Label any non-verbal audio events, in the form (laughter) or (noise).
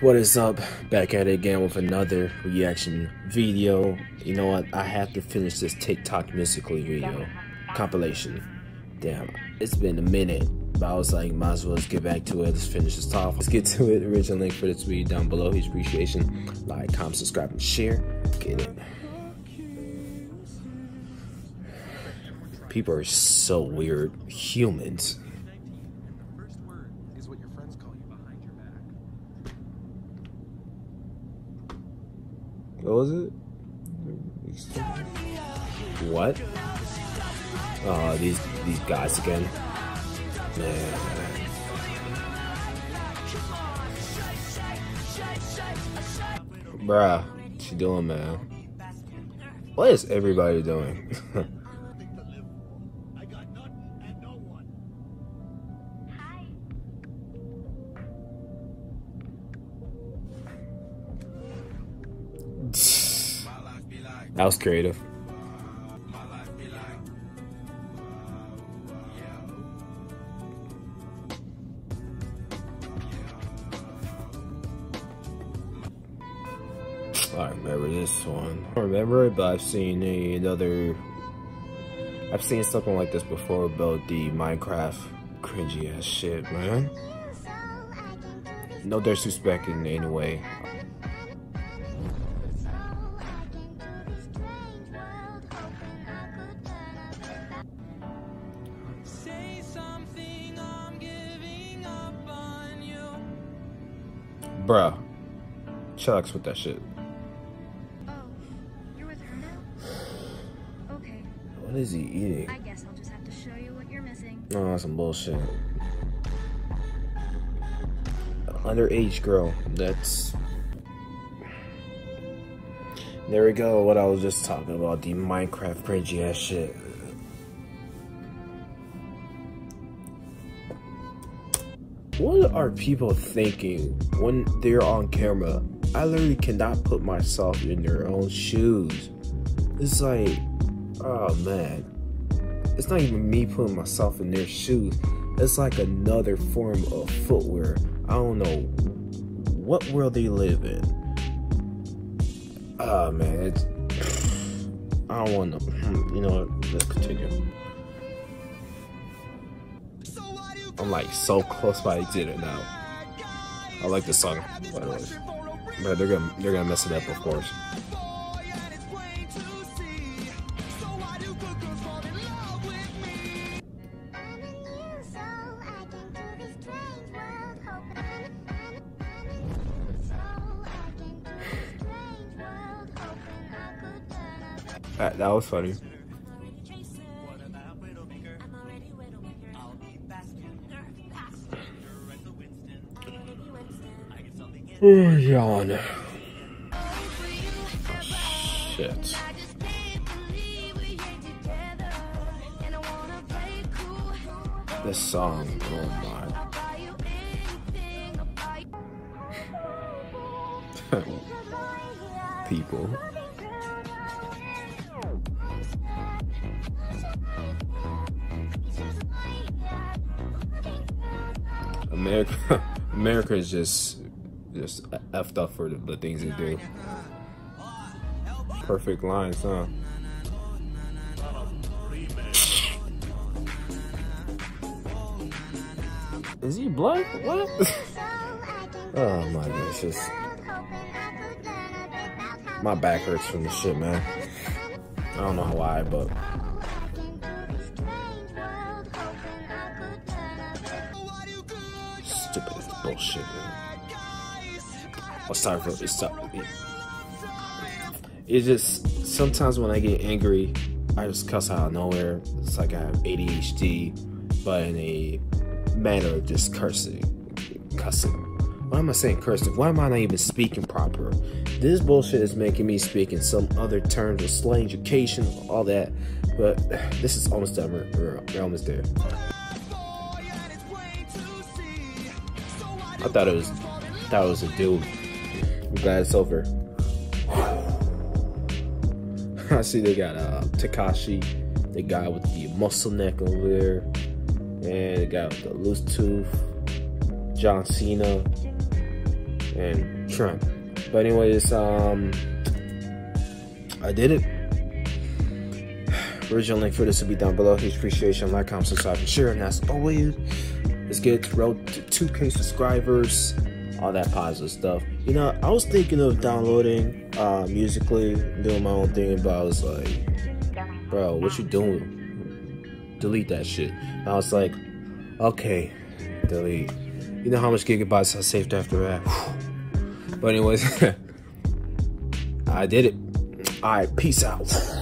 What is up? Back at it again with another reaction video. You know what? I have to finish this TikTok Musical.ly video compilation. Damn, it's been a minute, but I was like, might as well just get back to it. Let's finish this off. Let's get to it. Original link for this video down below. Huge appreciation. Like, comment, subscribe, and share. Get it. People are so weird. Humans. What was it? What? Oh, these these guys again. Man. Bruh, what you doing, man? What is everybody doing? (laughs) That was creative. I remember this one. I remember it, but I've seen another. I've seen something like this before about the Minecraft cringy ass shit, man. No disrespect in any way. Bruh. Chucks with that shit. Oh, you're with her now? Okay. What is he eating? I guess I'll just have to show you what you're missing. Oh, that's some bullshit. Underage girl. That's. There we go. What I was just talking about. The Minecraft cringy ass shit. What are people thinking when they're on camera? I literally cannot put myself in their own shoes. It's like, oh man. It's not even me putting myself in their shoes. It's like another form of footwear. I don't know what world they live in. Oh man, it's. (sighs) I don't want to. Hmm, you know what? Let's continue. I'm like so close, did it now. I like the song, by the way. But they're gonna they're gonna mess it up, of course. That was funny. Oh, yawn. Shit. This song, oh my. (laughs) People. America, (laughs) America is just just effed up for the, the things they do. Perfect lines, huh? Is he black? What? (laughs) oh my gosh, just my back hurts from the shit, man. I don't know why, but stupid bullshit. Man. Oh, sorry for it's. It's just sometimes when I get angry, I just cuss out of nowhere. It's like I have ADHD, but in a manner of just cursing, cussing. Why am I saying cursing? Why am I not even speaking proper? This bullshit is making me speak in some other terms of slang, education, all that. But this is almost done. We're, we're almost there. I thought it was, thought it was a dude. I'm glad it's over. (sighs) I see they got uh, Tekashi, the guy with the muscle neck over there, and they got the loose tooth, John Cena, and Trump. But anyways, um, I did it. (sighs) Original link for this will be down below. Huge appreciation, like, comment, subscribe, and share. And as always, let's get to road to 2K subscribers, all that positive stuff. You know, I was thinking of downloading uh, Musical.ly, doing my own thing, but I was like, bro, what you doing? Delete that shit. And I was like, okay, delete. You know how much gigabytes I saved after that? But anyways, (laughs) I did it. All right, peace out. (laughs)